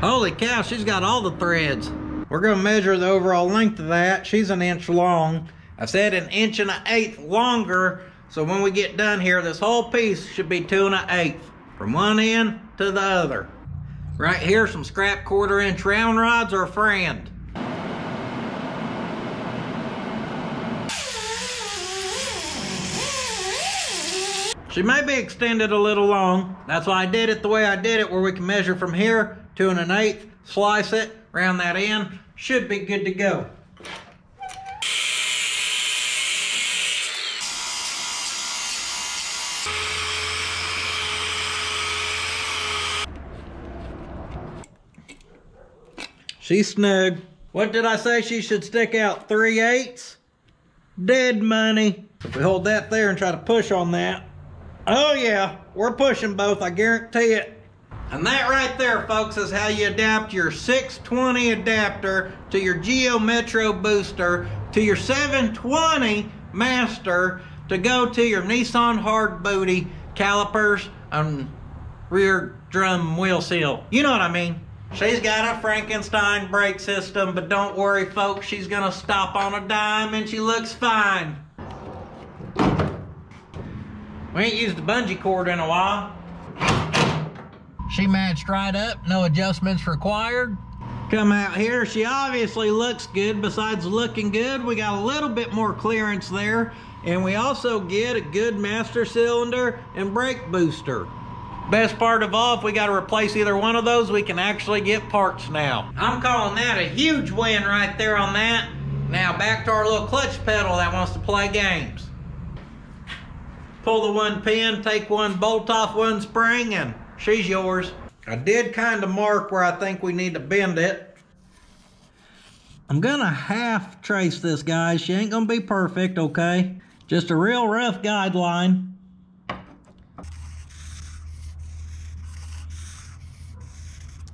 Holy cow, she's got all the threads. We're gonna measure the overall length of that. She's an inch long. I said an inch and an eighth longer. So when we get done here, this whole piece should be two and an eighth from one end to the other. Right here, some scrap quarter inch round rods are a friend. She may be extended a little long. That's why I did it the way I did it, where we can measure from here, two and an eighth, slice it, round that end, should be good to go. She's snug. What did I say she should stick out? Three eighths? Dead money. If we hold that there and try to push on that. Oh yeah, we're pushing both, I guarantee it. And that right there, folks, is how you adapt your 620 adapter to your Geo Metro booster to your 720 Master to go to your Nissan Hardbody calipers and rear drum wheel seal. You know what I mean. She's got a Frankenstein brake system, but don't worry, folks, she's gonna stop on a dime and she looks fine. We ain't used the bungee cord in a while. She matched right up, no adjustments required. Come out here, she obviously looks good. Besides looking good, we got a little bit more clearance there. And we also get a good master cylinder and brake booster. Best part of all, if we got to replace either one of those, we can actually get parts now. I'm calling that a huge win right there on that. Now back to our little clutch pedal that wants to play games. Pull the one pin, take one bolt off one spring, and she's yours. I did kind of mark where I think we need to bend it. I'm gonna half trace this, guys. She ain't gonna be perfect, okay? Just a real rough guideline.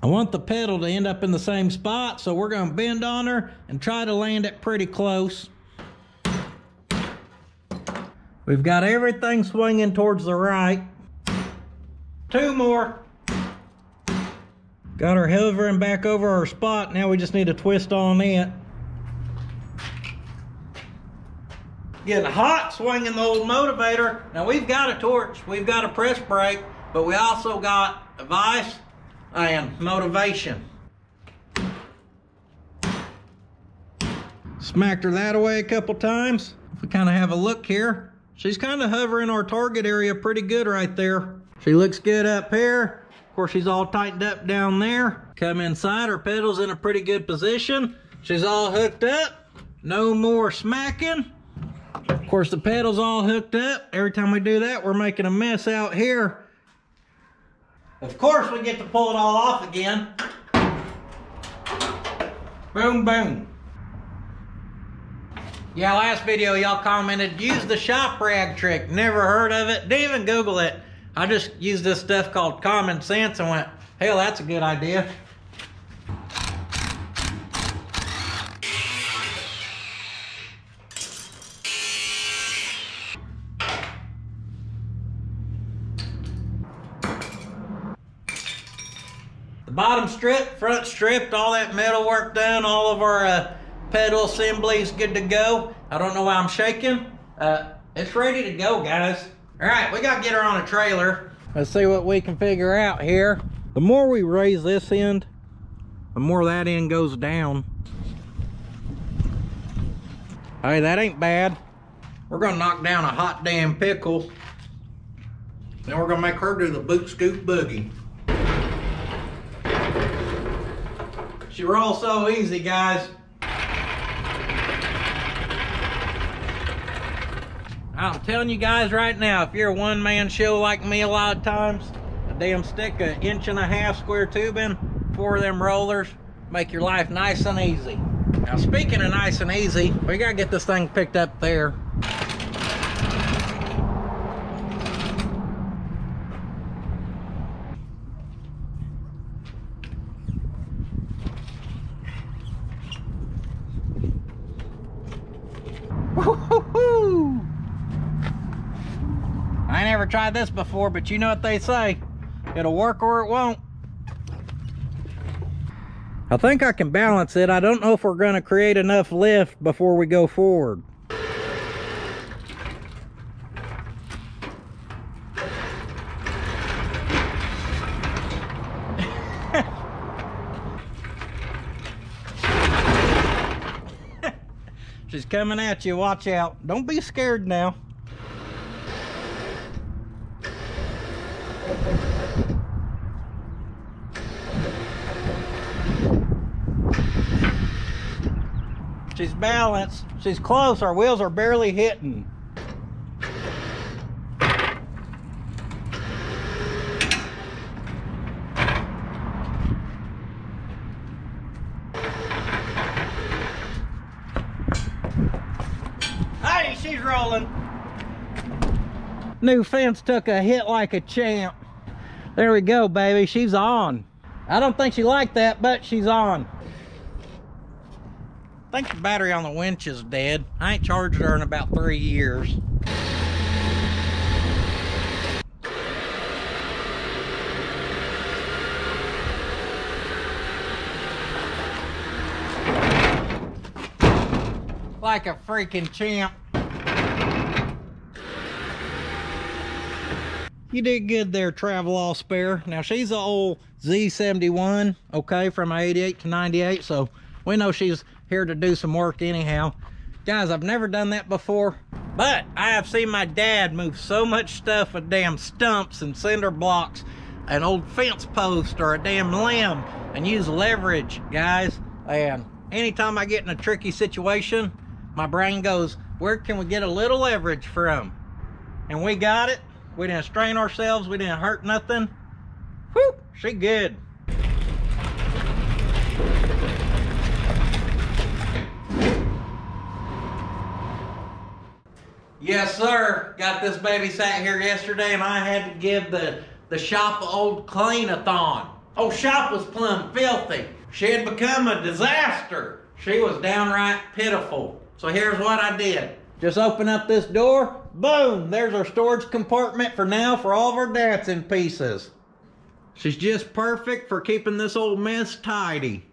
I want the pedal to end up in the same spot, so we're gonna bend on her and try to land it pretty close. We've got everything swinging towards the right. Two more. Got her hovering back over our spot. Now we just need to twist on it. Getting hot swinging the old motivator. Now we've got a torch, we've got a press brake, but we also got a vise and motivation. Smacked her that away a couple times. If we kind of have a look here, she's kind of hovering our target area pretty good right there. She looks good up here. Of course, she's all tightened up down there. Come inside, her pedal's in a pretty good position. She's all hooked up. No more smacking. Of course, the pedal's all hooked up. Every time we do that, we're making a mess out here. Of course, we get to pull it all off again. Boom, boom. Yeah, last video y'all commented, use the shop rag trick. Never heard of it. Didn't even Google it. I just used this stuff called common sense and went, hell, that's a good idea. Bottom strip, front stripped, all that metal work done, all of our uh, pedal assemblies good to go. I don't know why I'm shaking. Uh, it's ready to go, guys. All right, we gotta get her on a trailer. Let's see what we can figure out here. The more we raise this end, the more that end goes down. Hey, that ain't bad. We're gonna knock down a hot damn pickle. Then we're gonna make her do the boot scoop boogie. She rolls so easy, guys. I'm telling you guys right now, if you're a one-man show like me a lot of times, a damn stick an inch and a half square tubing, four of them rollers, make your life nice and easy. Now speaking of nice and easy, we gotta get this thing picked up there. Tried this before, but you know what they say. It'll work or it won't. I think I can balance it. I don't know if we're going to create enough lift before we go forward. She's coming at you. Watch out. Don't be scared now. She's balanced. She's close. Our wheels are barely hitting. Hey, she's rolling. New fence took a hit like a champ. There we go, baby. She's on. I don't think she liked that, but she's on. I think the battery on the winch is dead. I ain't charged her in about three years. Like a freaking champ. You did good there, Travel All Spare. Now, she's an old Z71, okay, from 88 to 98, so we know she's here to do some work anyhow. Guys, I've never done that before, but I have seen my dad move so much stuff with damn stumps and cinder blocks, an old fence post or a damn limb, and use leverage, guys. And anytime I get in a tricky situation, my brain goes, where can we get a little leverage from? And we got it. We didn't strain ourselves. We didn't hurt nothing. Whew, she good. Yes, sir. Got this baby sat here yesterday and I had to give the, the shop old clean-a-thon. Oh, shop was plumb filthy. She had become a disaster. She was downright pitiful. So here's what I did. Just open up this door, boom, there's our storage compartment for now for all of our dancing pieces. She's just perfect for keeping this old mess tidy.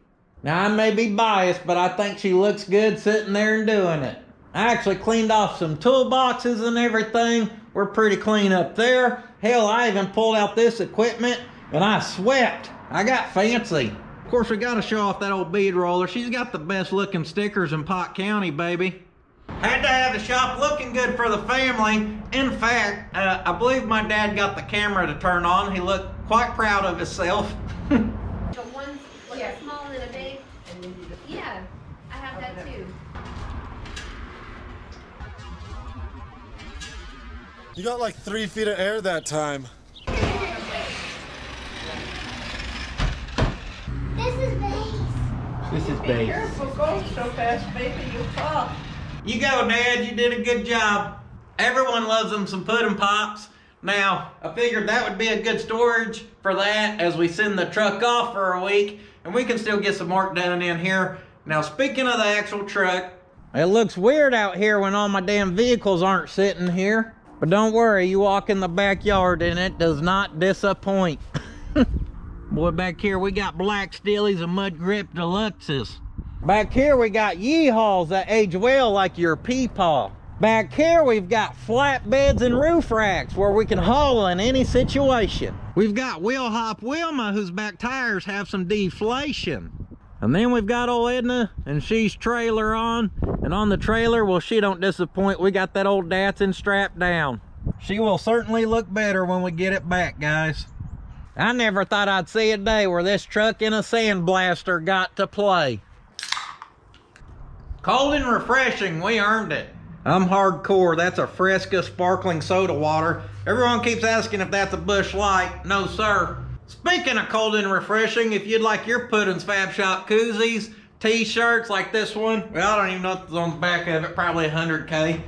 Now I may be biased, but I think she looks good sitting there and doing it. I actually cleaned off some toolboxes and everything. We're pretty clean up there. Hell, I even pulled out this equipment and I swept. I got fancy. Of course, we gotta show off that old bead roller. She's got the best looking stickers in Pott County, baby. Had to have the shop looking good for the family. In fact, uh, I believe my dad got the camera to turn on. He looked quite proud of himself. The ones, like You got like three feet of air that time. This is base. This is base. Careful, go so fast, baby, you'll fall. You go, Dad. You did a good job. Everyone loves them some pudding pops. Now, I figured that would be a good storage for that as we send the truck off for a week, and we can still get some work done in here. Now, speaking of the actual truck, it looks weird out here when all my damn vehicles aren't sitting here. But don't worry, you walk in the backyard and it does not disappoint. Boy, back here we got black steelies and mud grip deluxes. Back here we got yeehaws that age well like your peepaw. Back here we've got flatbeds and roof racks where we can haul in any situation. We've got Wheel Hop Wilma whose back tires have some deflation. And then we've got old Edna and she's trailer on. And on the trailer, well, she don't disappoint. We got that old Datsun strapped down. She will certainly look better when we get it back, guys. I never thought I'd see a day where this truck and a sandblaster got to play. Cold and refreshing, we earned it. I'm hardcore. That's a Fresca sparkling soda water. Everyone keeps asking if that's a Busch Light. No, sir. Speaking of cold and refreshing, if you'd like your Puddin's Fab Shop koozies, t-shirts like this one, well, I don't even know what's on the back of it, probably 100K.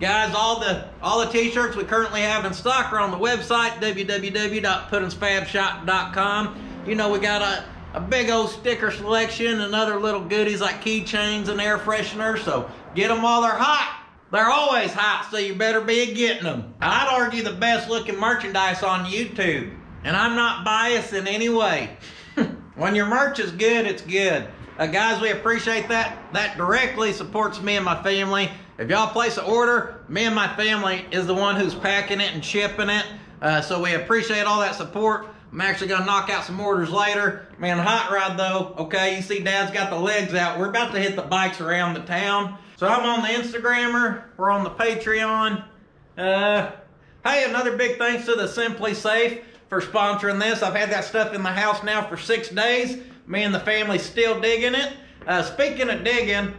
Guys, all the all the t-shirts we currently have in stock are on the website, www.puddinsfabshop.com. You know, we got a, a big old sticker selection and other little goodies like keychains and air fresheners, so get them while they're hot. They're always hot, so you better be getting them. I'd argue the best looking merchandise on YouTube. And I'm not biased in any way. when your merch is good, it's good. Uh, guys, we appreciate that. That directly supports me and my family. If y'all place an order, me and my family is the one who's packing it and shipping it. Uh, so we appreciate all that support. I'm actually gonna knock out some orders later. Man, hot rod though, okay, you see Dad's got the legs out. We're about to hit the bikes around the town. So I'm on the Instagrammer, we're on the Patreon. Uh, hey, another big thanks to the SimpliSafe. For sponsoring this. I've had that stuff in the house now for six days. Me and the family still digging it. Uh, speaking of digging,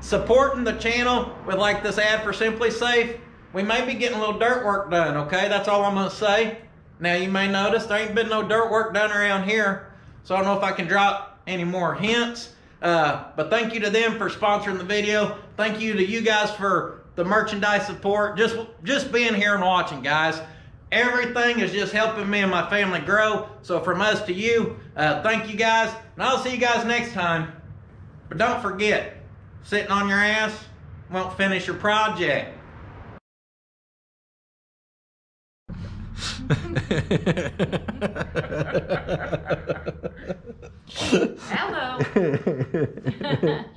supporting the channel with like this ad for SimpliSafe, we may be getting a little dirt work done, okay? That's all I'm gonna say. Now you may notice there ain't been no dirt work done around here, so I don't know if I can drop any more hints. Uh, but thank you to them for sponsoring the video. Thank you to you guys for the merchandise support. Just just being here and watching, guys. Everything is just helping me and my family grow. So from us to you, uh, thank you guys, and I'll see you guys next time. But don't forget, sitting on your ass won't finish your project. Hello.